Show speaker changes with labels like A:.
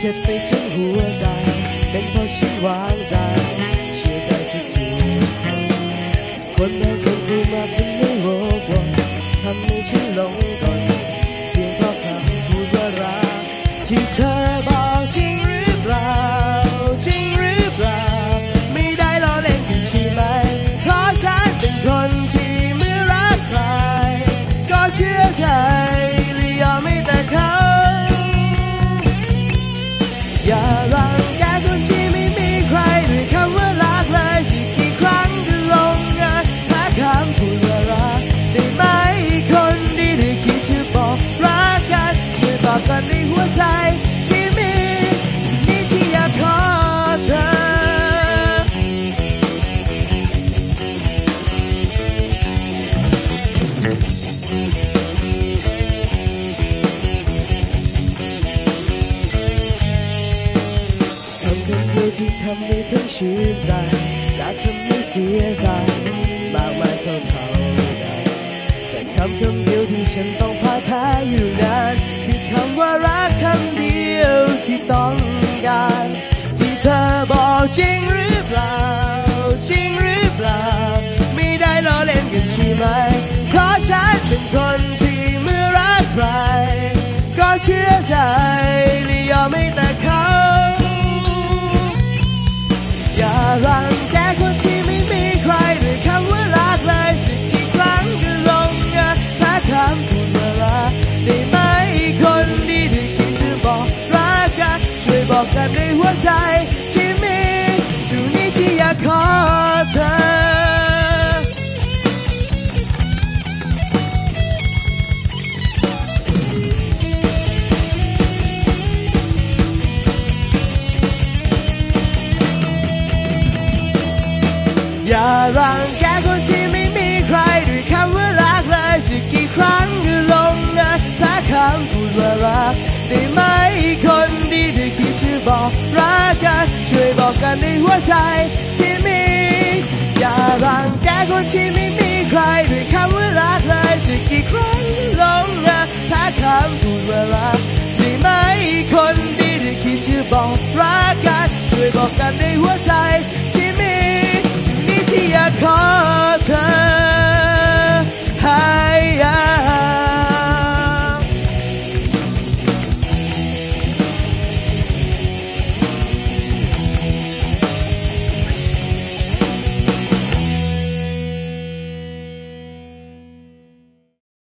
A: เจ็บไปทั้งหัวใจ เป็นเพราะฉันวางใจ เชื่อใจทุกทุกคนคนบางคนพูดมาทำให้โวกวนทำให้ฉันหลงก่อนเพียงเพราะคำพูดว่ารักที่เธอ คำคำเดียวที่ทำให้ทั้งชื่นใจและทำให้เสียใจมากมายเท่าเท่ากันแต่คำคำเดียวที่ฉันต้องพ่ายแพ้อยู่ใน ชื่อใจและยอมให้แต่เขา อย่ารังแกคนที่ไม่มีใครด้วยคำว่ารักเลยจะกี่ครั้งก็ลงเอยถ้าคำพูดว่าลาได้ไหมคนดีที่คิดจะบอกรักกันช่วยบอกกันในหัวใจ อย่ารังแกคนที่ไม่มีใครด้วยคำว่ารักเลยจะกี่ครั้งก็ลงเอยถ้าคำพูดว่ารักได้ไหมคนดีได้คิดจะบอกรักกันช่วยบอกกันในหัวใจที่มีอย่ารังแกคนที่ไม่มีใครด้วยคำว่ารักเลยจะกี่ครั้งก็ลงเอยถ้าคำพูดว่ารักได้ไหมคนดีได้คิดจะบอกรักกันช่วยบอกกันในหัวใจ